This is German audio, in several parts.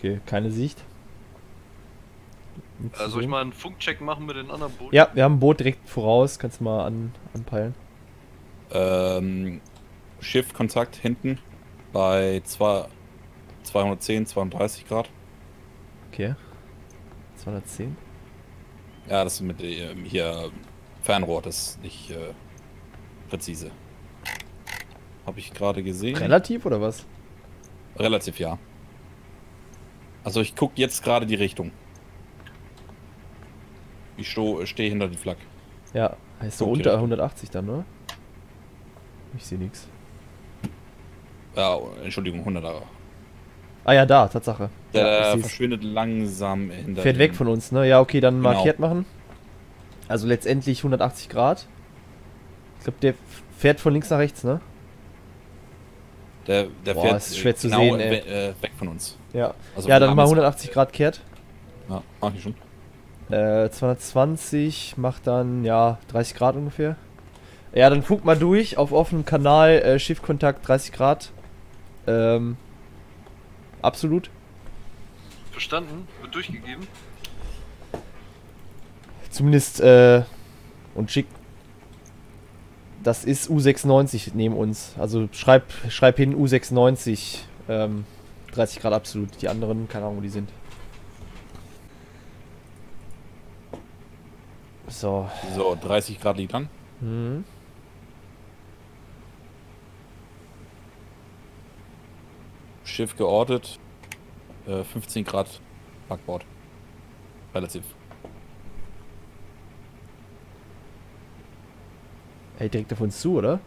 Okay, keine Sicht. Nichts äh, soll ich mal einen Funkcheck machen mit den anderen Booten? Ja, wir haben ein Boot direkt voraus. Kannst du mal an, anpeilen. Ähm, Schiffkontakt hinten bei zwei, 210, 230 Grad. Okay. 210? Ja, das ist mit äh, hier Fernrohr, das ist nicht äh, präzise. Habe ich gerade gesehen. Relativ oder was? Relativ, ja. Also ich gucke jetzt gerade die Richtung. Ich stehe hinter die Flagge. Ja, heißt so unter 180 dann, ne? Ich sehe nichts. Ja, Entschuldigung, 100 er Ah ja, da, Tatsache. Der ja, verschwindet langsam hinter Fährt weg von uns, ne? Ja, okay, dann genau. markiert machen. Also letztendlich 180 Grad. Ich glaube, der fährt von links nach rechts, ne? Der, der Boah, fährt ist schwer zu genau sehen, ey. Äh, weg von uns. Ja, also ja dann mal 180 Grad kehrt. Ja, mach ich schon. Äh, 220 macht dann, ja, 30 Grad ungefähr. Ja, dann funk mal durch auf offenem Kanal, äh, Schiffkontakt 30 Grad. Ähm, absolut. Verstanden, wird durchgegeben. Zumindest, äh, und schick. Das ist U96 neben uns. Also schreib, schreib hin U96, ähm, 30 Grad absolut. Die anderen, keine Ahnung, wo die sind. So. So, 30 Grad liegt an. Mhm. Schiff geortet. Äh, 15 Grad Backbord. Relativ. Ey, direkt auf uns zu, oder?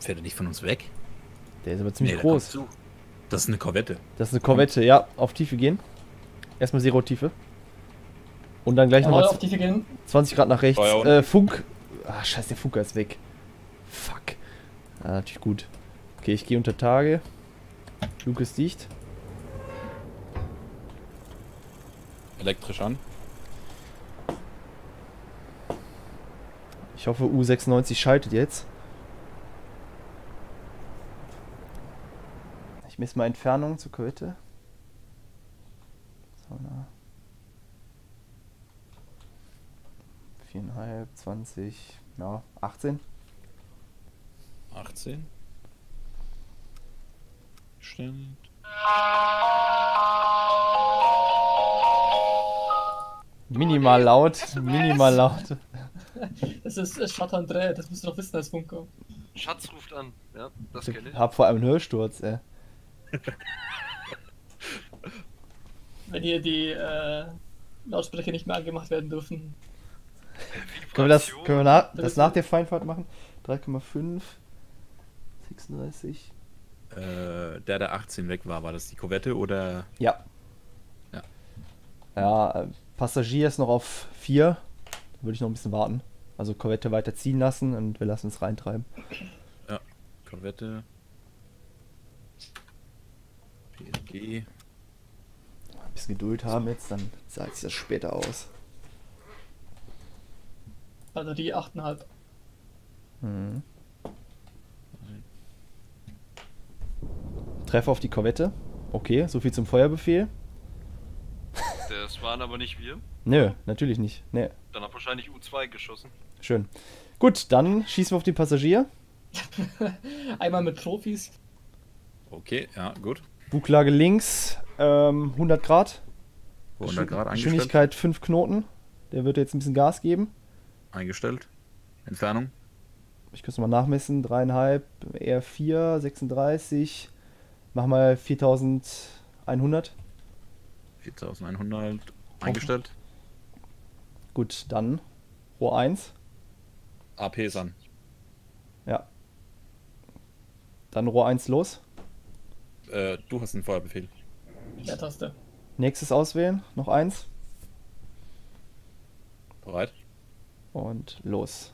Fährt er nicht von uns weg? Der ist aber ziemlich nee, groß. Das ist eine Korvette. Das ist eine Korvette, ja. Auf Tiefe gehen. Erstmal Zero-Tiefe. Und dann gleich nochmal 20 Grad nach rechts. Oh, ja, äh, Funk. Ah, scheiße, der Funker ist weg. Fuck. Ah, natürlich gut. Okay, ich gehe unter Tage. Luke ist dicht. Elektrisch an. Ich hoffe, U96 schaltet jetzt. Ich messe mal Entfernung zur Korvette. So, na. 4,5, 20, ja, 18. 18. Stimmt. Minimal laut, minimal laut. Das ist Schatz André, das musst du doch wissen als Funko. Schatz ruft an, ja, das kenne ich. Hab vor allem einen Hörsturz, ey. Wenn hier die äh, Lautsprecher nicht mehr angemacht werden dürfen. können wir das, können wir nach, das nach der Feindfahrt machen? 3,5, 36. Äh, der, der 18 weg war, war das die Korvette oder? Ja. Ja. Ja, äh, Passagier ist noch auf 4. Da würde ich noch ein bisschen warten. Also Korvette weiter ziehen lassen und wir lassen es reintreiben. Ja, Korvette. PNG. Ein bisschen Geduld haben jetzt, dann zahlt sich das später aus. Batterie 8,5. Mhm. Treffer auf die Korvette. Okay, so viel zum Feuerbefehl. Das waren aber nicht wir. Nö, natürlich nicht. Nee. Dann hat wahrscheinlich U2 geschossen. Schön. Gut, dann schießen wir auf den Passagier. Einmal mit Profis. Okay, ja, gut. Buglage links, ähm, 100 Grad. 100 Grad eingestellt. Geschwindigkeit 5 Knoten. Der wird jetzt ein bisschen Gas geben. Eingestellt. Entfernung. Ich könnte es mal nachmessen. 3,5, eher 4, 36. Mach mal 4100. 4100 eingestellt. Gut, dann Rohr 1. AP ist an. Ja. Dann Rohr 1 los. Äh, du hast einen Feuerbefehl. Ja, Taste. Nächstes auswählen. Noch eins. Bereit. Und los.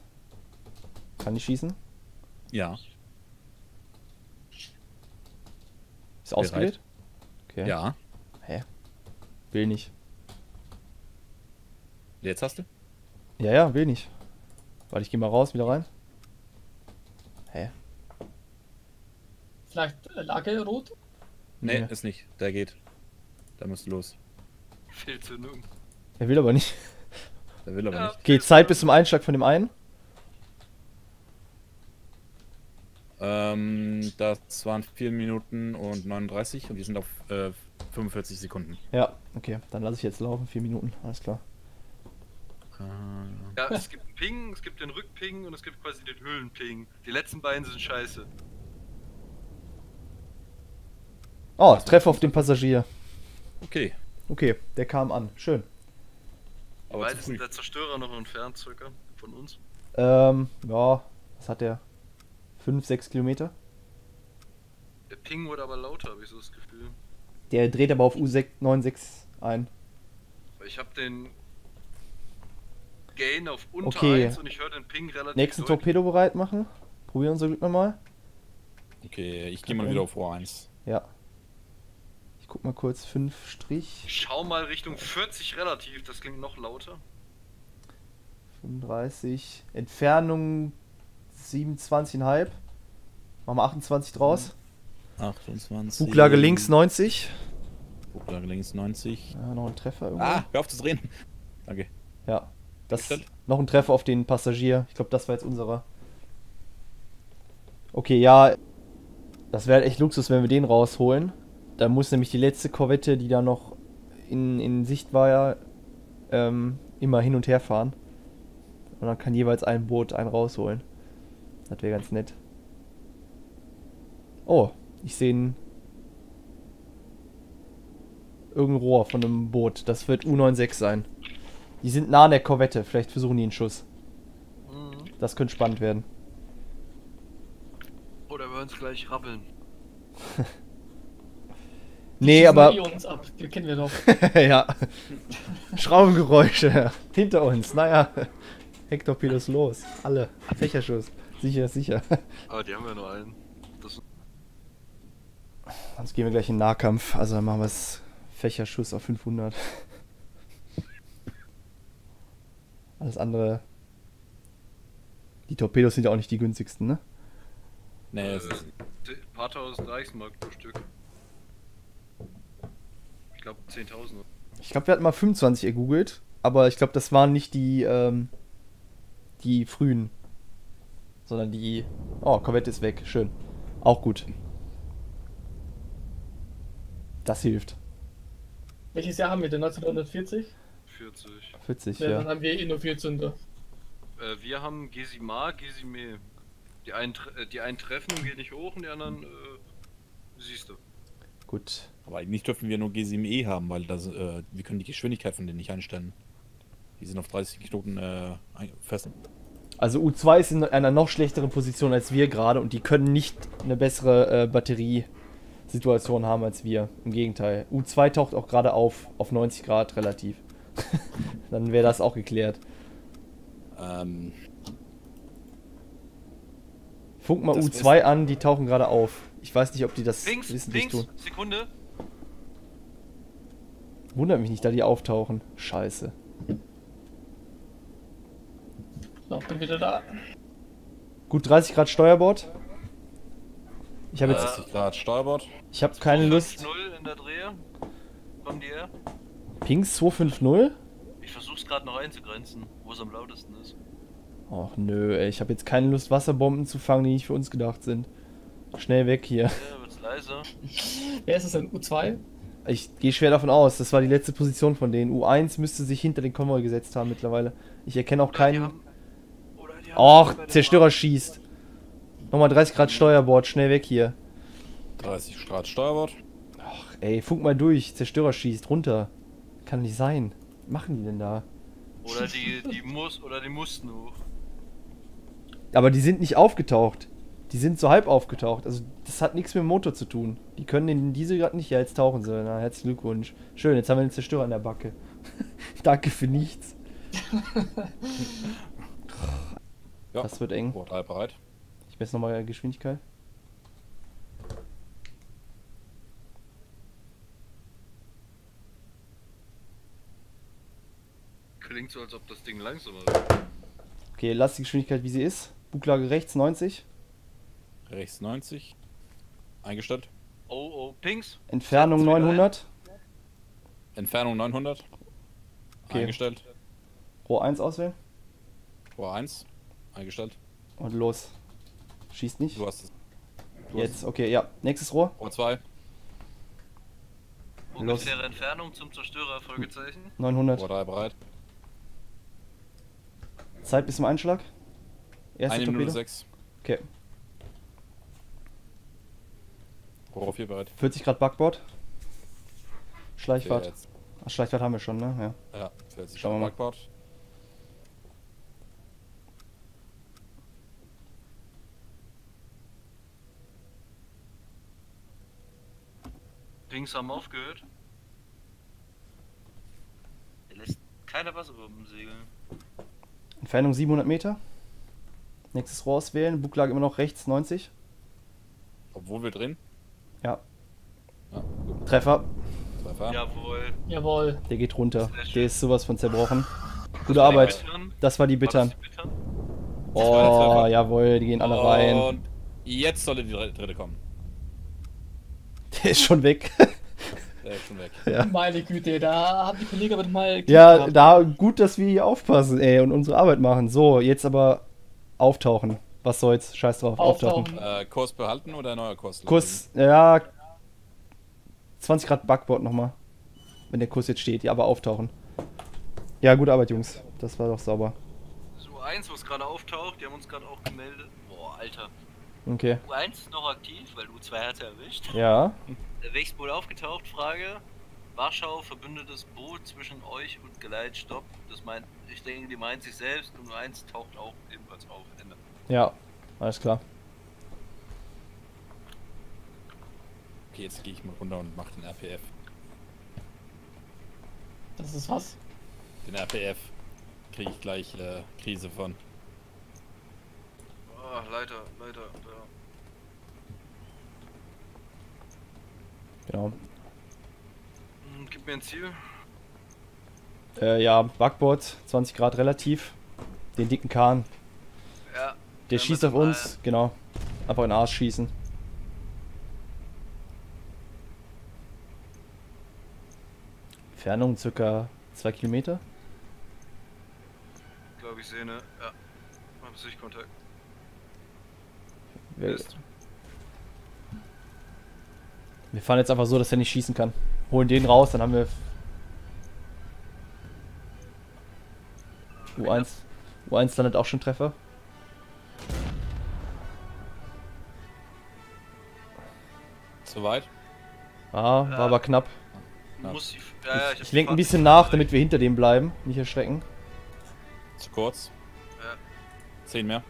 Kann ich schießen? Ja. Ist ausgewählt? Okay. Ja. Will nicht. Jetzt hast du? Ja, ja, will nicht. Warte, ich geh mal raus, wieder rein. Hä? Vielleicht äh, Lage rot? Nee, nee, ist nicht. Der geht. Da musst du los. Fehlzündung. Er will aber nicht. Der will aber ja, nicht. Geht Zeit bis zum Einschlag von dem einen? Ähm, das waren 4 Minuten und 39 und die sind auf äh, 45 Sekunden. Ja, okay. Dann lasse ich jetzt laufen. 4 Minuten, alles klar. Ja, es gibt einen Ping, es gibt den Rückping und es gibt quasi den Höhlenping. Die letzten beiden sind scheiße. Oh, Treffer auf den Passagier. Okay. Okay, der kam an. Schön. Aber weit ist der Zerstörer noch entfernt, circa, von uns? Ähm, ja, was hat der? 5, 6 Kilometer? Der Ping wurde aber lauter, habe ich so das Gefühl. Der dreht aber auf U96 ein. Ich habe den Gain auf unter okay. 1 und ich höre den Ping relativ Nächsten deutlich. Torpedo bereit machen. Probieren unser Glück nochmal. Okay, ich gehe mal wieder auf U1. Ja. Ich guck mal kurz 5 Strich. Ich schau mal Richtung 40 relativ, das klingt noch lauter. 35. Entfernung 27,5. Machen wir 28 draus. 28. Buglage links 90. Buglage links 90. Ja, noch ein Treffer irgendwo. Ah, hör auf zu drehen. Danke. Ja. Das noch ein Treffer auf den Passagier. Ich glaube, das war jetzt unserer. Okay, ja. Das wäre echt Luxus, wenn wir den rausholen. Da muss nämlich die letzte Korvette, die da noch in, in Sicht war, ja, ähm, immer hin und her fahren. Und dann kann jeweils ein Boot einen rausholen. Das wäre ganz nett. Oh, ich sehe ein irgendein Rohr von einem Boot. Das wird U96 sein. Die sind nah an der Korvette. Vielleicht versuchen die einen Schuss. Mhm. Das könnte spannend werden. Oder wir hören es gleich rabbeln. nee, aber. Die uns ab. Die kennen wir doch. ja. Schraubengeräusche. Hinter uns. Naja. Hektorpedos los. Alle. Fächerschuss. Sicher, sicher. Aber die haben ja nur einen. Das Sonst gehen wir gleich in Nahkampf. Also dann machen wir es Fächerschuss auf 500. Alles andere. Die Torpedos sind ja auch nicht die günstigsten, ne? Nee, es ist. Ein paar tausend Reichsmark pro Stück. Ich glaube 10.000. Ich glaube, wir hatten mal 25 ergoogelt, aber ich glaube, das waren nicht die, ähm, die frühen. Sondern die. Oh, Corvette ist weg. Schön. Auch gut. Das hilft. Welches Jahr haben wir denn? 1940? 40. 40, ja. ja. Dann haben wir eh nur 4 Zünder. Äh, wir haben Gesima, Gesime. Die einen, äh, die einen treffen und gehen nicht hoch und die anderen, äh, siehst du. Gut. Aber eigentlich dürfen wir nur G7E haben, weil das, äh, wir können die Geschwindigkeit von denen nicht einstellen. Die sind auf 30 Knoten äh, fest. Also U2 ist in einer noch schlechteren Position als wir gerade und die können nicht eine bessere äh, Batteriesituation haben als wir. Im Gegenteil. U2 taucht auch gerade auf, auf 90 Grad relativ. Dann wäre das auch geklärt. Ähm. Funk mal U2 an, die tauchen gerade auf. Ich weiß nicht, ob die das links, wissentlich links, tun. Sekunde. Wundert mich nicht, da die auftauchen. Scheiße. So, bin wieder da. Gut 30 Grad Steuerbord. Ich habe jetzt 30 Grad Steuerbord. Ich habe keine Lust. 0 in der Drehe. Von dir. Pings 250? Ich versuch's gerade noch einzugrenzen, wo es am lautesten ist. Ach nö, ey, ich habe jetzt keine Lust, Wasserbomben zu fangen, die nicht für uns gedacht sind. Schnell weg hier. Ja, wird's leiser. Wer ist das denn? U2? Ich gehe schwer davon aus, das war die letzte Position von denen. U1 müsste sich hinter den Konvoi gesetzt haben mittlerweile. Ich erkenne auch oder keinen. Och, Zerstörer schießt. Nochmal 30 Grad Steuerbord, schnell weg hier. 30 Grad Steuerbord. Ach, ey, funk mal durch. Zerstörer schießt, runter. Kann nicht sein. Was machen die denn da? Oder die, die muss, oder die mussten hoch. Aber die sind nicht aufgetaucht. Die sind so halb aufgetaucht. Also das hat nichts mit dem Motor zu tun. Die können in diese gerade nicht. Ja, jetzt tauchen sie. Na, herzlichen Glückwunsch. Schön, jetzt haben wir den Zerstörer in der Backe. Danke für nichts. ja, das wird eng. Bord bereit. Ich messe nochmal Geschwindigkeit. Klingt so, als ob das Ding langsamer wird. Okay, lass die Geschwindigkeit wie sie ist. Buglage rechts 90. Rechts 90. Eingestellt. Oh, oh, Pings. Entfernung 900. Entfernung 900. Okay. Eingestellt. Rohr 1 auswählen. Rohr 1. Eingestellt. Und los. Schießt nicht. Du hast es. Du Jetzt, okay, ja. Nächstes Rohr. Rohr 2. Ungefähre Entfernung zum Zerstörer, Folgezeichen. 900. Rohr 3 bereit. Zeit bis zum Einschlag. Erste 1 Minute 6. Okay. Rohr 4 bereit. 40 Grad Backbord. Schleichfahrt. Okay, Ach, Schleichfahrt haben wir schon, ne? Ja. Ja, 40 Grad Backbord. Dings haben aufgehört. Er lässt keine Wasser oben segeln. Entfernung 700 Meter. Nächstes Rohr auswählen. Buglage immer noch rechts 90. Obwohl wir drin? Ja. ja Treffer. Treffer. Jawohl. Jawohl. Der geht runter. Der ist sowas von zerbrochen. Gute Arbeit. Das war die Bittern. Oh, jawohl, die gehen alle rein. Und jetzt sollte die dritte kommen. Der ist schon weg. Der ist schon weg. Ja. Meine Güte, da haben die Kollegen aber mal. Ja, gehabt. da gut, dass wir hier aufpassen, ey, und unsere Arbeit machen. So, jetzt aber auftauchen. Was soll's? Scheiß drauf, auftauchen. auftauchen. Äh, Kurs behalten oder neuer Kurs? Kurs, ja. 20 Grad Backbord nochmal. Wenn der Kurs jetzt steht, ja, aber auftauchen. Ja, gute Arbeit, Jungs. Das war doch sauber. So, eins, was gerade auftaucht, die haben uns gerade auch gemeldet. Boah, Alter. Okay. U1 ist noch aktiv, weil U2 hat er erwischt. Ja. Der Wegsboot aufgetaucht, Frage. Warschau, verbündetes Boot zwischen euch und Geleitstopp. Das meint, ich denke, die meint sich selbst und U1 taucht auch ebenfalls auf. Ende. Ja, alles klar. Okay, jetzt gehe ich mal runter und mache den RPF. Das ist was? Den RPF kriege ich gleich äh, Krise von. Leiter, Leiter, ja. Genau. Hm, gib mir ein Ziel. Äh, ja, Backboard, 20 Grad relativ. Den dicken Kahn. Ja. Der schießt auf uns, genau. Einfach in den Arsch schießen. Entfernung circa 2 Kilometer. Glaube, ich sehe eine. Ja. Hab Sichtkontakt. Ist? Wir fahren jetzt einfach so, dass er nicht schießen kann. Holen den raus, dann haben wir U1. U1 landet auch schon Treffer. Zu weit? Ah, war ja. aber knapp. Muss ich, ja, ja, ich, ich lenke ein bisschen nach, damit wir hinter dem bleiben. Nicht erschrecken. Zu kurz. Ja. Zehn mehr.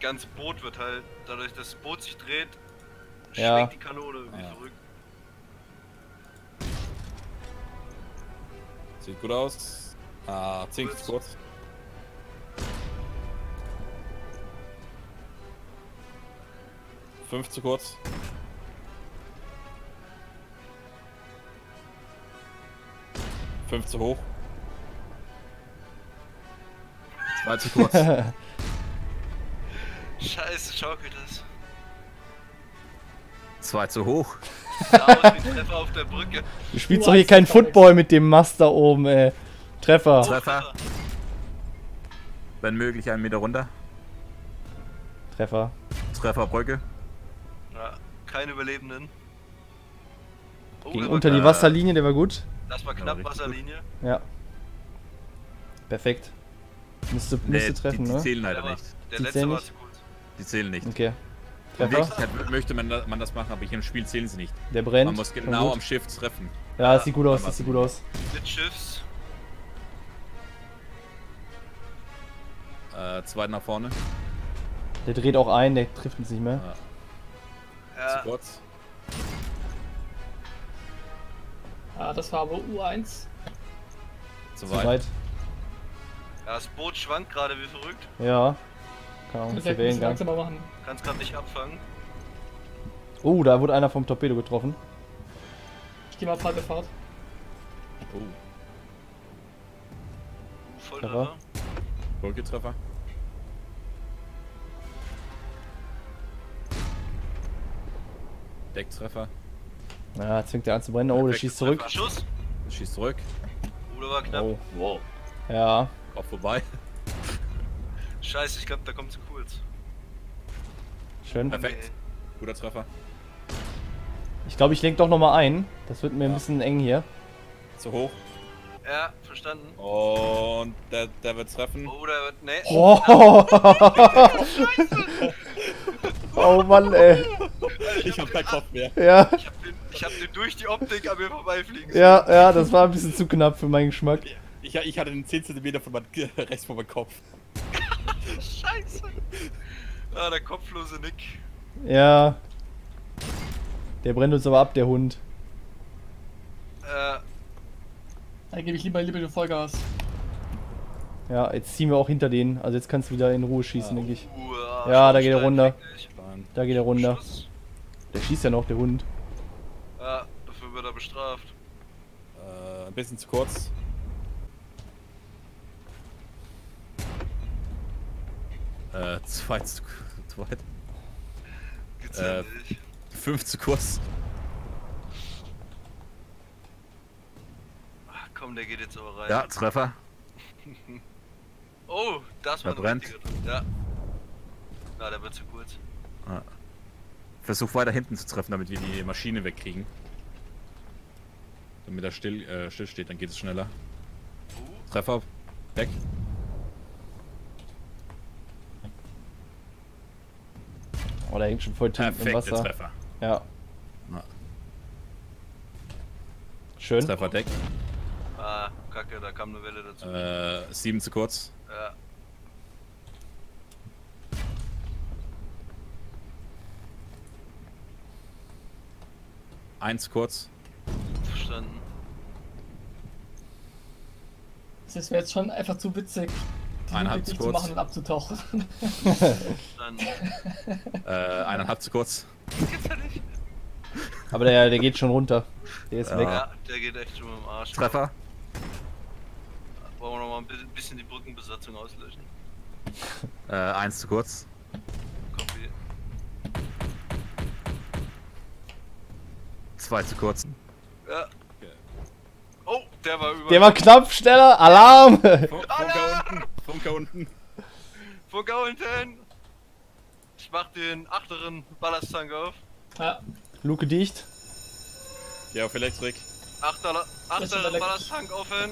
Ganze Boot wird halt, dadurch dass das Boot sich dreht, ja. schwenkt die Kanone wie ja. verrückt. Sieht gut aus. Ah, 10 zu kurz. Fünf zu kurz. Fünf zu hoch. Zwei zu kurz. Scheiße, schaukelt das. Zwei zu hoch. Treffer auf der Brücke. Du spielst doch hier keinen Football mit dem Mast da oben, ey. Treffer. Treffer. Wenn möglich einen Meter runter. Treffer. Trefferbrücke. Ja, keine Überlebenden. Oh, Ging unter die Wasserlinie, der war gut. Das war knapp Wasserlinie. Gut. Ja. Perfekt. Müsste, müsste nee, treffen, die, die ne? zählen leider nicht. Der die letzte war zu kurz. Die zählen nicht. Okay. In Wirklichkeit möchte man, man das machen, aber hier im Spiel zählen sie nicht. Der brennt. Man muss genau am Schiff treffen. Ja, das sieht gut aus, das sieht gut aus. Mit Schiffs. Äh, zweit nach vorne. Der dreht auch ein, der trifft uns nicht mehr. Ja. ja. Zu kurz. Ja, das war aber U1. Zu weit. Zu weit. Ja, das Boot schwankt gerade wie verrückt. Ja. Keine Ahnung, wir Wellengang. langsamer machen. Kannst gerade nicht abfangen. Oh, da wurde einer vom Torpedo getroffen. Ich geh mal auf halbe Fahrt. Oh. Volltreffer. Vollgetreffer. Decktreffer. Ja, jetzt fängt er an zu brennen. Oh, der schießt zurück. Schuss. Schießt zurück. Oder war knapp. Oh. Wow. Ja. Auch vorbei. Scheiße, ich glaube, da kommt zu kurz. Schön. Perfekt. Guter Treffer. Ich glaube, ich lenke doch nochmal ein. Das wird mir ja. ein bisschen eng hier. Zu hoch. Ja, verstanden. Und der, der wird treffen. Oh, der wird. Nee. Oh, oh Mann, ey. Ich hab keinen Kopf mehr. Ja. Ich hab, den, ich hab den durch die Optik an mir vorbeifliegen Ja, ja, das war ein bisschen zu knapp für meinen Geschmack. Ich, ich hatte den 10 cm von mein, rechts vor meinem Kopf. Scheiße. Ah, der kopflose Nick. Ja. Der brennt uns aber ab, der Hund. Äh. Da gebe ich lieber lieber den Vollgas. Ja, jetzt ziehen wir auch hinter denen. Also jetzt kannst du wieder in Ruhe schießen, ja. denke ich. Uh, ja, da geht er runter. Da geht er runter. Der schießt ja noch, der Hund. Ja, dafür wird er bestraft. Äh, ein bisschen zu kurz. Äh, zwei zu, zu weit. Geht's ja äh, nicht. Fünf zu kurz. Ach komm, der geht jetzt aber rein. Ja, Treffer. oh, das war der brennt. Ja. Ja, der wird zu kurz. Ah. Versuch weiter hinten zu treffen, damit wir die Maschine wegkriegen. Damit er still, äh, still steht, dann geht es schneller. Uh. Treffer, weg. Oh, der hängt schon voll tief im Wasser. Treffer. Ja. Na. Schön. Treffer Deck. Ah, kacke, da kam eine Welle dazu. Äh, sieben zu kurz. Ja. Eins kurz. Verstanden. Das wäre jetzt schon einfach zu witzig, eineinhalb zu kurz. zu machen und abzutauchen. Dann. äh, eineinhalb zu kurz. Aber der, der geht schon runter. Der ist ja. weg. Ja, der geht echt schon im Arsch. Treffer. Wollen wir noch mal ein bisschen die Brückenbesatzung auslöschen. Äh, eins zu kurz. Copy. Zwei zu kurz. Ja. Oh, der war über. Der war knapp schneller. Alarm! Funker unten. Funker unten. Funker unten. Ich mach den achteren Ballasttank auf. Ja. Luke dicht. Ja, auf Elektrik. Achter, achter Ballasttank offen.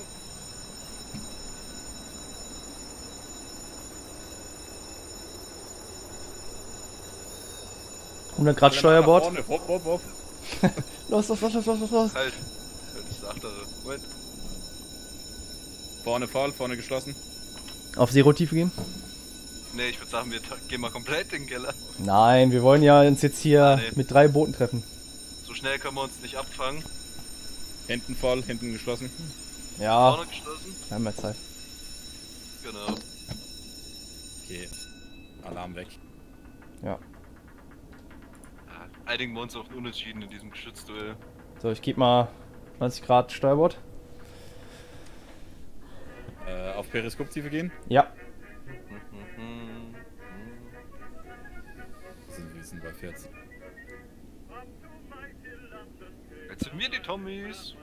Und Grad Steuerbord. Hopp, hopp, hopp. los, los, los, los, los, los. Halt. Das ist der achtere. Moment. Vorne voll, vorne geschlossen. Auf Zero-Tiefe gehen? Ne, ich würde sagen, wir gehen mal komplett in den Keller. Nein, wir wollen ja uns jetzt hier ah, nee. mit drei Booten treffen. So schnell können wir uns nicht abfangen. Hinten voll, hinten geschlossen. Ja. Vorne geschlossen. Wir haben ja Zeit. Genau. Okay. Alarm weg. Ja. Einigen wir uns auf Unentschieden in diesem Geschützduell. So, ich gebe mal 90 Grad Steuerbord. Äh, auf Periskoptiefe gehen? Ja. Sind, wir sind bei 14. Jetzt sind wir die Tommys.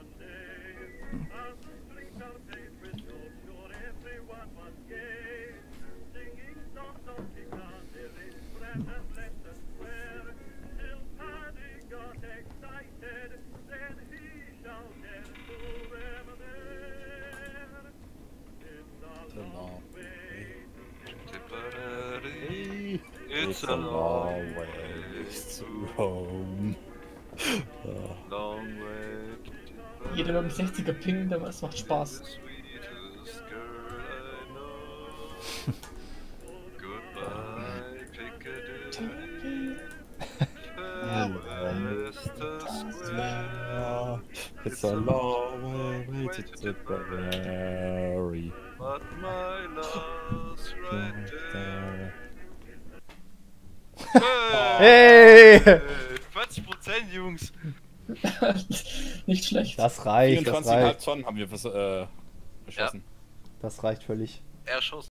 Jeder mit dem 60er Ping, das macht Spaß. It's a long way to Tipperary. But my love's right there. Hey! 40% Jungs! Nicht schlecht. Das reicht, das reicht. Tonnen haben wir äh, beschossen. Ja. Das reicht völlig. Erschossen.